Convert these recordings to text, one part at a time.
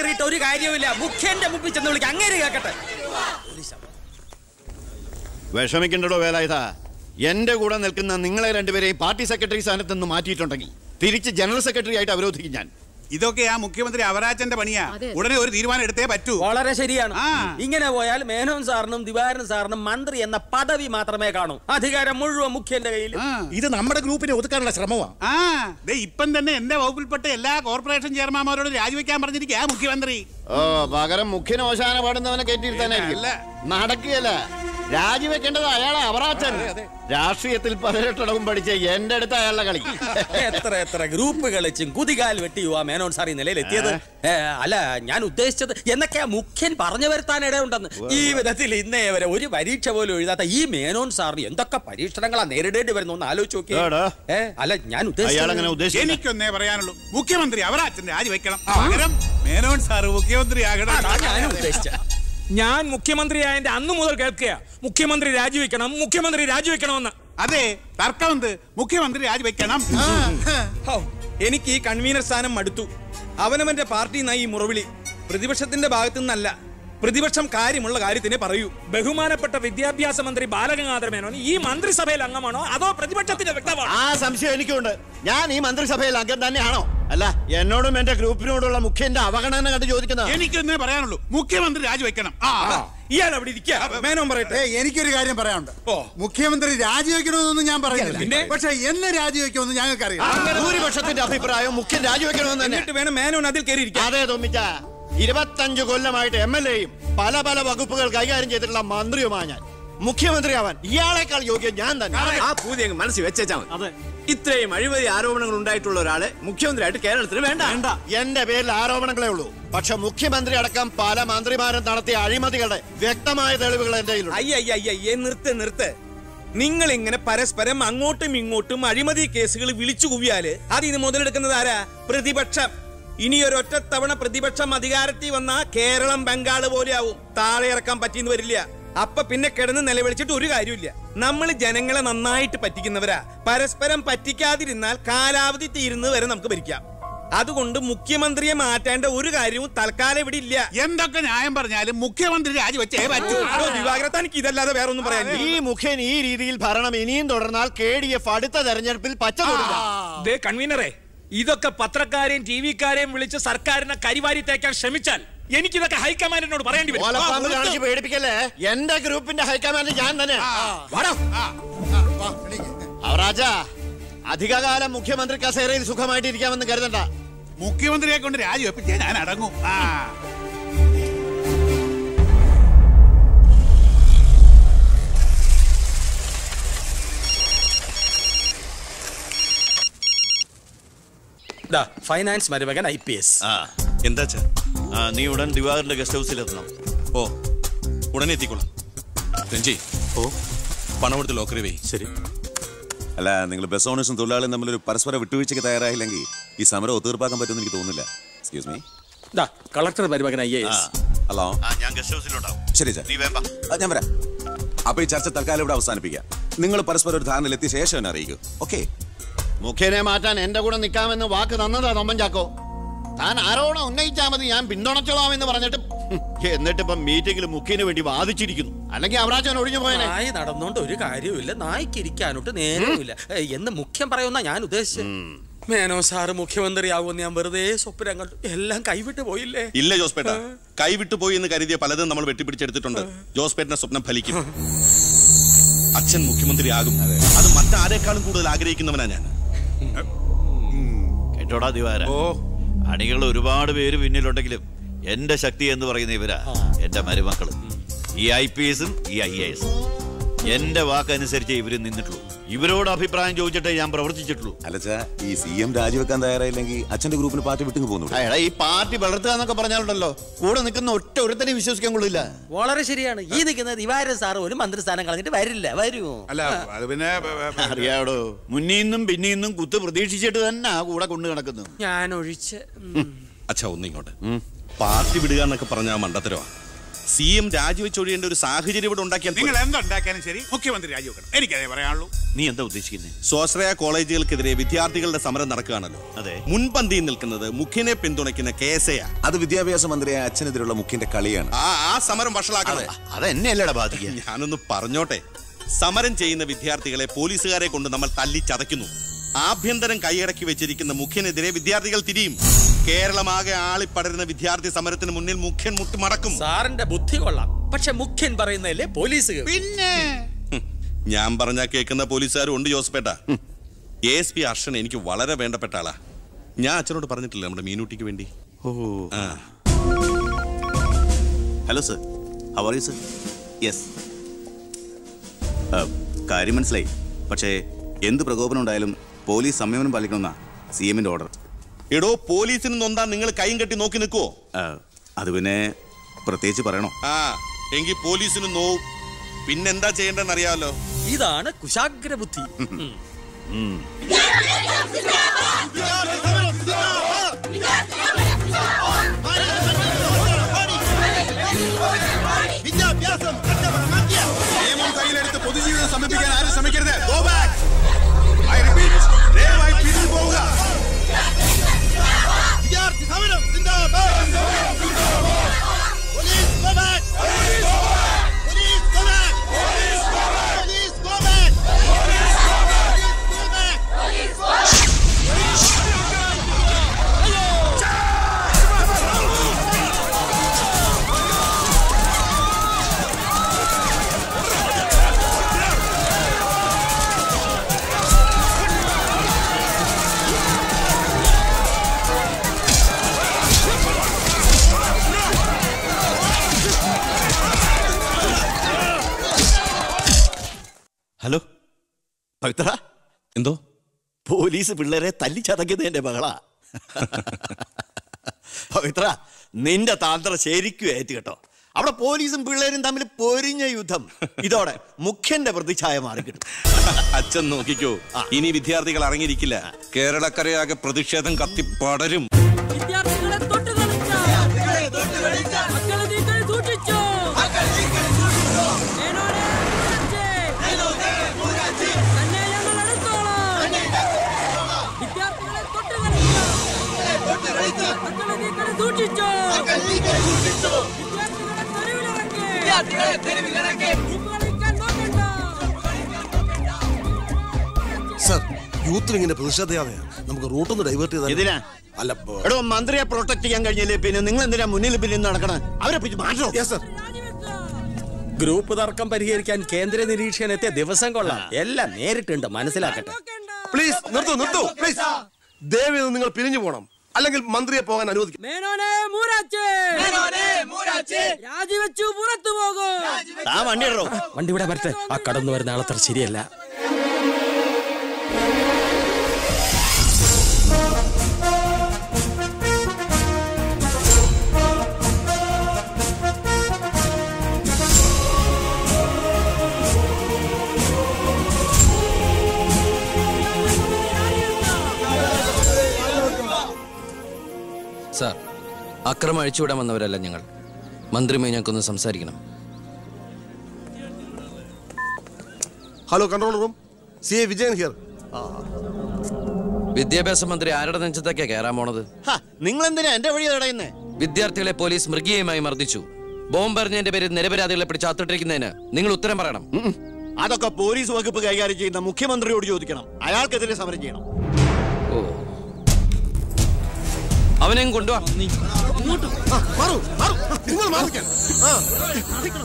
കീറിയിട്ട് ഒരു കാര്യവുമില്ല. മുഖ്യന്റെ മുമ്പിൽ ചെന്ന് വിളിക്കാം. അങ്ങേര് കേക്കട്ടെ. വിഷമിക്കണ്ടോ വേലായുധ. എന്റെ കൂടെ നിൽക്കുന്ന നിങ്ങളെ രണ്ടുപേരെയും പാർട്ടി സെക്രട്ടറി സ്ഥാനത്ത് നിന്ന് മാറ്റിയിട്ടുണ്ടെങ്കിൽ തിരിച്ച് ജനറൽ സെക്രട്ടറി ആയിട്ട് അവരോധിക്കും ഞാൻ. ഇതൊക്കെ ആ മുഖ്യമന്ത്രി അവരാജന്റെ പണിയാ. ഉടനെ ഒരു തീരുമാനം എടുത്തേ പറ്റൂ. വളരെ ശരിയാണ്. ഇങ്ങനെ പോയാൽ മേനോൻ സാറിനും ദിവാരൻ സാറിനും മന്ത്രി എന്ന പദവി മാത്രമേ കാണൂ. അധികാരം മുഴുവൻ മുഖ്യന്റെ കയ്യിൽ ഇത് നമ്മുടെ ഗ്രൂപ്പിനെ ഒതുക്കാനുള്ള ശ്രമമാണ് ആ. ഇപ്പം തന്നെ എന്റെ വകുപ്പിൽപ്പെട്ട എല്ലാ കോർപ്പറേഷൻ ചെയർമാൻമാരോട് രാജിവെക്കാൻ പറഞ്ഞിരിക്കുക മുഖ്യമന്ത്രി. ഓ പകരം മുഖ്യന് ഓശാന പാടുന്നവനെ കയറ്റിയിരുത്താനായിരിക്കും. നടക്കുകയല്ല. രാജിവെക്കേണ്ടത് അയാളെ അവറാച്ചൻ രാഷ്ട്രീയത്തിൽ പതിനെട്ടടവും പഠിച്ച എന്റെ അടുത്ത് അയാളുടെ കളി. എത്ര എത്ര ഗ്രൂപ്പ് കളിച്ചും കുതികാൽ വെട്ടി യുവാ മേനോൻ സാർ ഈ നിലയിൽ എത്തിയത് അല്ല ഞാൻ ഉദ്ദേശിച്ചത് എന്നൊക്കെ മുഖ്യൻ പറഞ്ഞു വരുത്താൻ ഇടയുണ്ടെന്ന്. ഈ വിധത്തിൽ ഇന്നേ വരെ ഒരു പരീക്ഷ പോലും എഴുതാത്ത ഈ മേനോൻ സാറിന് എന്തൊക്കെ പരീക്ഷണങ്ങളാ നേരിടേണ്ടി വരുന്നു ഒന്ന് ആലോചിച്ച് നോക്കിയോ. അല്ല ഞാൻ ഉദ്ദേശിച്ചത് ഉദ്ദേശിച്ചു എനിക്കൊന്നേ പറയാനുള്ളൂ. മുഖ്യമന്ത്രി അവരാജൻ രാജിവെക്കണം. പകരം മേനോൻ സാറ് മുഖ്യമന്ത്രി ഞാൻ മുഖ്യമന്ത്രിയായതിന്റെ അന്നു മുതൽ കേൾക്കുക മുഖ്യമന്ത്രി രാജിവെക്കണം മുഖ്യമന്ത്രി രാജിവെക്കണമെന്ന്. അതെ തർക്കമെന്ത് മുഖ്യമന്ത്രി രാജിവെക്കണം. എനിക്ക് ഈ കൺവീനർ സ്ഥാനം മടുത്തു. അവനവന്റെ പാർട്ടി നയി മുറവിളി. പ്രതിപക്ഷത്തിന്റെ ഭാഗത്തു നിന്നല്ല. പ്രതിപക്ഷം കാര്യമുള്ള കാര്യത്തിനെ പറയൂ. ബഹുമാനപ്പെട്ട വിദ്യാഭ്യാസ മന്ത്രി ബാലഗംഗാധര മേനോൻ ഈ മന്ത്രിസഭയിൽ അംഗമാണോ അതോ പ്രതിപക്ഷത്തിന്റെ വ്യക്തമാണോ? ആ സംശയം എനിക്കുണ്ട്. ഞാൻ ഈ മന്ത്രിസഭയിൽ അംഗം തന്നെയാണോ? അല്ല എന്നോടും എന്റെ ഗ്രൂപ്പിനോടുള്ള മുഖ്യന്റെ അവഗണന കണ്ട് ചോദിക്കുന്നത്. എനിക്കൊന്നേ പറയാനുള്ളൂ. മുഖ്യമന്ത്രി രാജിവെക്കണം. ആ ഇയാൾ അവിടെ ഇരിക്കുക. മേനോൻ പറയട്ടെ. എനിക്കൊരു കാര്യം പറയാനുണ്ട്. ഓ. മുഖ്യമന്ത്രി രാജിവെക്കണമെന്നൊന്നും ഞാൻ പറയുന്നില്ല. പക്ഷെ എന്നെ രാജിവെക്കുമെന്ന് ഞങ്ങൾക്ക് അറിയാം ഭൂരിപക്ഷത്തിന്റെ അഭിപ്രായം മുഖ്യൻ രാജിവെക്കണമെന്ന് തന്നെ. എന്നിട്ട് വേണം മേനോൻ അതിൽ കയറി അതെ തോമിച്ച. ഇരുപത്തഞ്ച് കൊല്ലമായിട്ട് എം എൽ എയും പല പല വകുപ്പുകൾ കൈകാര്യം ചെയ്തിട്ടുള്ള മന്ത്രിയുമാണ് ഞാൻ. മുഖ്യമന്ത്രി ആവാൻ ഇയാളെക്കാൾ യോഗ്യം ഞാൻ തന്നെ. ആ പൂതി മനസ്സിൽ വെച്ചാൽ ഇത്രയും അഴിമതി ആരോപണങ്ങൾ ഉണ്ടായിട്ടുള്ള ഒരാളെ മുഖ്യമന്ത്രിയായിട്ട് കേരളത്തിന് വേണ്ട. വേണ്ട. എന്റെ പേരിൽ ആരോപണങ്ങളേ ഉള്ളൂ. പക്ഷെ മുഖ്യമന്ത്രി അടക്കം പല മന്ത്രിമാരും നടത്തിയ അഴിമതികളുടെ വ്യക്തമായ തെളിവുകൾ എന്റെ അയ്യയ്യയ്യേ നിർത്ത് നിർത്ത്. നിങ്ങൾ ഇങ്ങനെ പരസ്പരം അങ്ങോട്ടും ഇങ്ങോട്ടും അഴിമതി കേസുകൾ വിളിച്ചു കുവിയാൽ ഇനി മുതലെടുക്കുന്നത് ആരാ? പ്രതിപക്ഷം. ഇനി ഒരൊറ്റ തവണ പ്രതിപക്ഷം അധികാരത്തിൽ വന്ന കേരളം ബംഗാൾ പോലെയാവും. താഴെ ഇറക്കാൻ പറ്റിയെന്ന് വരില്ല. അപ്പൊ പിന്നെ കിടന്ന് നിലവിളിച്ചിട്ട് ഒരു കാര്യമില്ല നമ്മൾ ജനങ്ങളെ നന്നായിട്ട് പറ്റിക്കുന്നവരാ. പരസ്പരം പറ്റിക്കാതിരുന്നാൽ കാലാവധി തീരുന്നത് വരെ നമുക്ക് ഭരിക്കാം. അതുകൊണ്ട് മുഖ്യമന്ത്രിയെ മാറ്റേണ്ട ഒരു കാര്യവും തൽക്കാലം ഇവിടെ ഇല്ല. എന്തൊക്കെ ന്യായം പറഞ്ഞാലും മുഖ്യമന്ത്രി രാജിവെച്ചേ പറ്റൂ. ആടോ ദിവാകര തനിക്ക് ഇതല്ലാതെ വേറെ ഒന്നും പറയാൻ ഈ മുഖ്യൻ ഈ രീതിയിൽ ഭരണം ഇനിയും തുടർന്നാൽ കെ ഡി എഫ് അടുത്ത തെരഞ്ഞെടുപ്പിൽ പച്ച കൺവീനറെ ഇതൊക്കെ പത്രക്കാരെയും ടി വിക്കാരെയും വിളിച്ച് സർക്കാരിനെ കരിവാരി തേക്കാൻ ശ്രമിച്ചാൽ എനിക്കിതൊക്കെ ഹൈക്കമാൻഡിനോട് പറയേണ്ടി വരും. പേടിപ്പിക്കല്ലേ? എന്റെ ഗ്രൂപ്പിന്റെ ഹൈക്കമാൻഡ് ഞാൻ തന്നെ. രാജാ അധികകാലം മുഖ്യമന്ത്രി കസേരയിൽ സുഖമായിട്ട് ഇരിക്കാമെന്ന് കരുതണ്ട. മുഖ്യമന്ത്രിയെ കൊണ്ട് രാജിവെപ്പിച്ചേ ഞാൻ അടങ്ങും. ആ. ദാ, ഫൈനാൻസ് മരുമകൻ ഐ പി എസ്. ആ എന്താ നീ ഉടൻ ദിവാകരന്റെ ഗസ്റ്റ് ഹൗസിൽ എത്തണം. ഓ ഉടനെ എത്തിക്കോളാം. രഞ്ജി ഓ പണം എടുത്ത് ലോക്കറി വേ ശരി. അല്ല നിങ്ങൾ ബസ് ഓണേഴ്സും തൊഴിലാളിയും തമ്മിലൊരു ഒരു പരസ്പര വിട്ടുവീഴ്ചയ്ക്ക് തയ്യാറായില്ലെങ്കിൽ ഈ സമരം ഒത്തീർപ്പാക്കാൻ പറ്റുമെന്ന് എനിക്ക് തോന്നുന്നില്ല. എക്സ്ക്യൂസ് മീ ദാ, കളക്ടർ മരുമകൻ ഐ ഹലോ. ഞാൻ ഗസ്റ്റ് ഹൗസിലുണ്ടാവും ശരി സാർ നീ ആ, ഞാൻ വരാം. അപ്പൊ ഈ ചർച്ച തൽക്കാലം ഇവിടെ അവസാനിപ്പിക്കാം. നിങ്ങൾ പരസ്പരം ഒരു ധാരണയിൽ എത്തിയ ശേഷം എന്നെ അറിയിക്കൂ. ഓക്കെ മുഖ്യനെ മാറ്റാൻ എന്റെ കൂടെ നിൽക്കാമെന്ന് വാക്ക് തന്നതാ തമ്മൻ ചാക്കോ. താൻ ആരോണം ഉന്നയിച്ചാൽ മതി? ഞാൻ പിന്തുണച്ചോളാം എന്ന് പറഞ്ഞിട്ട് എന്നിട്ട് ഇപ്പം മീറ്റിംഗിൽ മുഖ്യന് വേണ്ടി വാദിച്ചിരിക്കുന്നു. അല്ലെങ്കിൽ അവരാജൻ ഒഴിഞ്ഞു പോയനെ. നായ നടന്നോണ്ട് ഒരു കാര്യവുമില്ല. നായ്ക്കിരിക്കാനോട്ട് നേരവുമില്ല. ഏ, എന്ന് മുഖ്യം പറയുന്ന ഞാൻ ഉദ്ദേശിച്ചത്. മേനോ സാറ് മുഖ്യമന്ത്രിയാകുമെന്ന് ഞാൻ വെറുതെ സ്വപ്നം കണ്ടു. എല്ലാം കൈവിട്ട് പോയില്ലേ? ഇല്ല ജോസ്പേട്ട. കൈവിട്ട് പോയി എന്ന് കരുതിയ പലതും നമ്മൾ വെട്ടിപ്പിടിച്ചെടുത്തിട്ടുണ്ട്. ജോസ്പേട്ടിന്റെ സ്വപ്നം ഫലിക്കും. അച്ഛൻ മുഖ്യമന്ത്രിയാകും. അത്. മറ്റാരേക്കാളും കൂടുതൽ ആഗ്രഹിക്കുന്നവനാ ഞാൻ. കേട്ടോടാ ദിവാര. അണികൾ ഒരുപാട് പേര് പിന്നിലുണ്ടെങ്കിലും എന്റെ ശക്തി എന്ന് പറയുന്ന ഇവരാ എന്റെ മരുമക്കൾ. ഈ ഐ പി എസും ഈ ഐ എ എസും. എന്റെ വാക്കനുസരിച്ച് ഇവർ നിന്നിട്ടുള്ളൂ. ഇവരോട് അഭിപ്രായം ചോദിച്ചിട്ടേ ഞാൻ പ്രവർത്തിച്ചിട്ടുള്ളൂ. അല്ലച്ചാ ഈ സി എം രാജിവെക്കാൻ തയ്യാറായില്ലെങ്കിൽ അച്ഛന്റെ ഗ്രൂപ്പിന് പാർട്ടി വിട്ടു പോകുന്നു എടാ ഈ പാർട്ടി വളർത്തുക എന്നൊക്കെ പറഞ്ഞാലുണ്ടല്ലോ. കൂടെ നിൽക്കുന്ന ഒറ്റ ഒരുത്തനെ വിശ്വസിക്കാൻ കൊള്ളില്ല. വളരെ ശരിയാണ്. ഈ നിൽക്കുന്ന ദിവാരൻ സാറ് ഒരു മന്ത്രിസ്ഥാനം കളഞ്ഞിട്ട് വരില്ല. വരുമോ അല്ല അത് പിന്നെ അറിയാടോ മുന്നീന്നും പിന്നീന്നും കുത്ത് പ്രതീക്ഷിച്ചിട്ട് തന്നെ ആ കൂടെ കൊണ്ടു കിടക്കുന്നു ഞാൻ ഒഴിച്ച് അച്ഛാ ഒന്നിങ്ങോട്ട്. പാർട്ടി വിടുക എന്നൊക്കെ പറഞ്ഞാൽ മണ്ടത്തരവാ. സി എം രാജിവെച്ചൊഴിയേണ്ട ഒരു സാഹചര്യം ഇവിടെ ഉണ്ടാക്കിയാൽ നിങ്ങൾ എന്തുണ്ടാക്കാനും എന്തുണ്ടാക്കിയാലും ശരി മുഖ്യമന്ത്രി രാജിവെക്കണം എനിക്കതേ പറയാനുള്ളൂ. നീ എന്താ ഉദ്ദേശിക്കുന്നത് സ്വാശ്രയ കോളേജുകൾക്കെതിരെ വിദ്യാർത്ഥികളുടെ സമരം നടക്കുകയാണല്ലോ. അതെ. മുൻപന്തിയിൽ നിൽക്കുന്നത് മുഖ്യനെ പിന്തുണയ്ക്കുന്ന കെ എസ് എ അത് വിദ്യാഭ്യാസ മന്ത്രിയായ അച്ഛനെതിരെയുള്ള മുഖ്യന്റെ കളിയാണ്. ആ ആ സമരം അത് അതെന്നെ അല്ലടാ ബാധിക്കുക. ഞാനൊന്ന് പറഞ്ഞോട്ടെ. സമരം ചെയ്യുന്ന വിദ്യാർത്ഥികളെ പോലീസുകാരെ കൊണ്ട് നമ്മൾ തല്ലി ചതയ്ക്കുന്നു ആഭ്യന്തരം കൈയടക്കി വെച്ചിരിക്കുന്ന മുഖ്യനെതിരെ വിദ്യാർത്ഥികൾ തിരിയും. കേരളമാകെ ആളിപ്പടരുന്ന വിദ്യാർത്ഥി സമരത്തിന് മുന്നിൽ മുഖ്യൻ മുട്ടുമടക്കും. സാറിന്റെ ബുദ്ധി കൊള്ളാം. പക്ഷെ മുഖ്യൻ പറയുന്നതല്ലേ പോലീസ് പിന്നെ? ഞാൻ പറഞ്ഞാ കേൾക്കുന്ന പോലീസുകാരും ഉണ്ട് ജോസഫേട്ട. എ എസ് പി അർഷൻ എനിക്ക് വളരെ വേണ്ടപ്പെട്ട ആളാ. ഞാൻ അച്ഛനോട് പറഞ്ഞിട്ടില്ല നമ്മുടെ മീനൂട്ടിക്ക് വേണ്ടി? ഓ. Hello sir how are you sir yes കാര്യം മനസ്സിലായി. പക്ഷേ എന്ത് പ്രകോപനം ഉണ്ടായാലും പോലീസ് സംയമനം പാലിക്കണമെന്നാണ് സി എമ്മിന്റെ ഓർഡർ എടോ പോലീസിന് നൊന്താ നിങ്ങൾ കൈയും കെട്ടി നോക്കി നിൽക്കുവോ? അത് പിന്നെ പ്രത്യേകിച്ച് പറയണോ? ആ എങ്കിൽ പോലീസിന് നോവും. പിന്നെന്താ ചെയ്യേണ്ടെന്ന് അറിയാമല്ലോ ഇതാണ് കുശാഗ്ര ബുദ്ധി ഹലോ? പവിത്ര? എന്തോ? പോലീസ് പിള്ളേരെ തല്ലിച്ചതക്കിയത് എന്റെ മകളാ. പവിത്ര നിന്റെ താന്ത്ര ശരിക്കും ഏറ്റ് കേട്ടോ. അവിടെ പോലീസും പിള്ളേരും തമ്മിൽ പൊരിഞ്ഞ യുദ്ധം. ഇതോടെ മുഖ്യന്റെ പ്രതിച്ഛായ മാറിക്കിട്ടും. അച്ഛൻ നോക്കിക്കോ ഇനി വിദ്യാർത്ഥികൾ ഇറങ്ങിയിരിക്കില്ല കേരളക്കരയാകെ പ്രതിഷേധം കത്തിപ്പടരും വിദ്യാർത്ഥികളെ വിദ്യാർത്ഥികളെ തെരുവിലിറക്കി. സർ യൂത്തിൽ ഇങ്ങനെ പ്രതിഷേധയാതെ നമുക്ക് റൂട്ടൊന്ന് ഡൈവേർട്ട് ചെയ്താൽ അല്ല എടോ മന്ത്രിയെ പ്രൊട്ടക്ട് ചെയ്യാൻ കഴിഞ്ഞില്ലേ? പിന്നെ നിങ്ങൾ എന്തിനാ മുന്നിൽ പിന്നിൽ നടക്കണ? അവരെ പിടിച്ച് മാറ്റോ സർ ഗ്രൂപ്പ് തർക്കം പരിഹരിക്കാൻ കേന്ദ്ര നിരീക്ഷകൻ എത്തിയ ദിവസം കൊള്ളാം. എല്ലാം നേരിട്ടുണ്ട് മനസ്സിലാക്കട്ടെ. പ്ലീസ് നിർത്തു നിർത്തു. പ്ലീസ് ദയവ് നിങ്ങൾ പിരിഞ്ഞു പോകണം അല്ലെങ്കിൽ മന്ത്രിയെ പോകാൻ അനുവദിക്കും. മേനോനെ മൂരാച്ചേ. മേനോനെ മൂരാച്ചേ. രാജിവെച്ചു പുറത്തു പോകും. ആ വണ്ടി ഇടറോ. വണ്ടി ഇവിടെ വരട്ടെ. ആ കടന്നു വരുന്ന ആളത്ര ശരിയല്ല. അഴിച്ചുവിടാൻ വന്നവരല്ല ഞങ്ങൾ. മന്ത്രിയുമായി ഞങ്ങൾക്കൊന്ന് സംസാരിക്കണം. Hello control room C A Vijayan here വിദ്യാഭ്യാസ മന്ത്രി ആരുടെ നെഞ്ചത്തേക്കാ കയറാൻ പോണത്? നിങ്ങൾ എന്തിനാ എന്റെ വഴി തടയുന്നേ? വിദ്യാർത്ഥികളെ പോലീസ് മൃഗീയമായി മർദ്ദിച്ചു. ബോംബെറിഞ്ഞതിന്റെ പേരിൽ നിരപരാധികളെ പിടിച്ച് അത്തിട്ടിരിക്കുന്നതിന് നിങ്ങൾ ഉത്തരം പറയണം. അതൊക്കെ പോലീസ് വകുപ്പ് കൈകാര്യം ചെയ്യുന്ന മുഖ്യമന്ത്രിയോട് ചോദിക്കണം. അയാൾക്കെതിരെ സമരം ചെയ്യണം. ഓ. അവനെയും കൊണ്ടുവാ.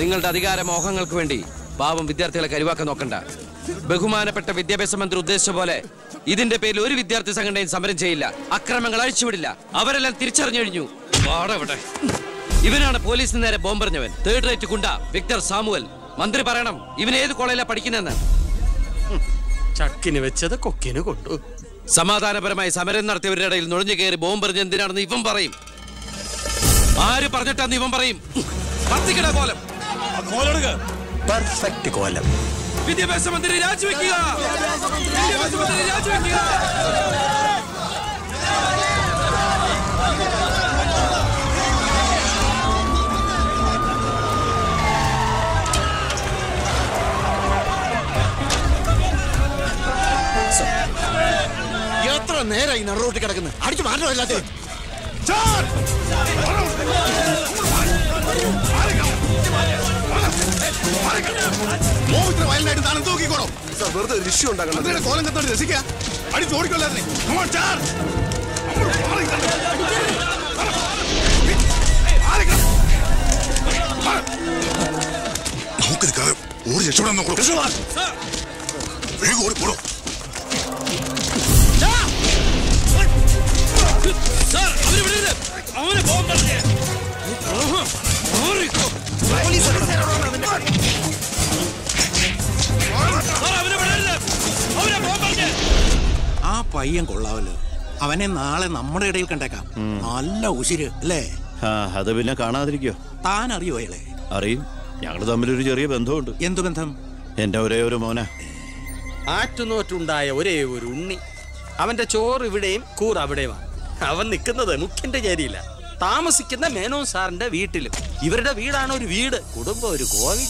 നിങ്ങളുടെ അധികാര മോഹങ്ങൾക്ക് വേണ്ടി പാവം വിദ്യാർത്ഥികളെ കരുവാക്കാൻ നോക്കണ്ട. ബഹുമാനപ്പെട്ട വിദ്യാഭ്യാസ മന്ത്രി ഉദ്ദേശിച്ച പോലെ ഇതിന്റെ പേരിൽ ഒരു വിദ്യാർത്ഥി സംഘടനയും സമരം ചെയ്യില്ല. അക്രമങ്ങൾ അഴിച്ചുവിടില്ല. അവരെല്ലാം തിരിച്ചറിഞ്ഞു കഴിഞ്ഞു. വാടവിടെ? ഇവനാണ് പോലീസിന് നേരെ ബോംബെറിഞ്ഞവൻ third rate goonda Victor Samuel. മന്ത്രി പറയണം ഇവൻ ഏത് കോളേജിലാണ് പഠിക്കുന്നതെന്ന്? ചക്കിന് വെച്ചത് കൊക്കിന് കൊണ്ടു. സമാധാനപരമായി സമരം നടത്തിയവരുടെ ഇടയിൽ നുഴഞ്ഞു കയറി ബോംബെറിഞ്ഞ് എന്തിനാണെന്ന് ഇവൻ പറയും. ആര് പറഞ്ഞിട്ടാന്ന് ഇവൻ പറയും? കത്തിക്കട കോലം. പെർഫെക്റ്റ് കോലം. വിദ്യാഭ്യാസ മന്ത്രി രാജിവെക്കുക. വിദ്യാഭ്യാസ മന്ത്രി രാജിവെക്കുക. ആരായി നടുറോട്ടിൽ കിടക്കുന്നത് അടിച്ചു മാറ്റോ എല്ലാத்தைയും മോമിത്ര വയലിനായിട്ട് താനും തൂക്കിക്കോളോ. സാർ വെറുതെ ഒരു ഇഷ്യൂ ഉണ്ടാക്കണം. മന്ത്രിയുടെ കോലം കത്തോണ്ട് രസിക്കുക. അടിച്ച് ഓടിക്കൊല്ലാതെ നമുക്കിത് ഓടി രക്ഷപ്പെടാൻ നോക്കൂ. വേഗം അവനെ ബോംബ് ആ പയ്യൻ കൊള്ളാവല്ലോ. അവനെ നാളെ നമ്മുടെ ഇടയിൽ കണ്ടേക്കാം. നല്ല ഉശിര് അല്ലേ? ആ അത് പിന്നെ കാണാതിരിക്കോ? താൻ അറിയോ അയാളെ? അറിയും. ഞങ്ങൾ തമ്മിൽ ഒരു ചെറിയ ബന്ധമുണ്ട്. എന്തു ബന്ധം? എന്റെ ഒരേ ഒരു മോന. ആറ്റുനോറ്റുണ്ടായ ഒരേ ഒരു ഉണ്ണി. അവന്റെ ചോറ് ഇവിടെയും കൂർ അവിടെയുമാണ്. അവൻ നിൽക്കുന്നത് മുഖ്യന്റെ ചേരിയില്ല. താമസിക്കുന്ന മേനോൻ സാറിന്റെ വീട്ടിലും. ഇവരുടെ വീടാണ് ഒരു വീട്. കുടുംബം ഒരു കോവിൽ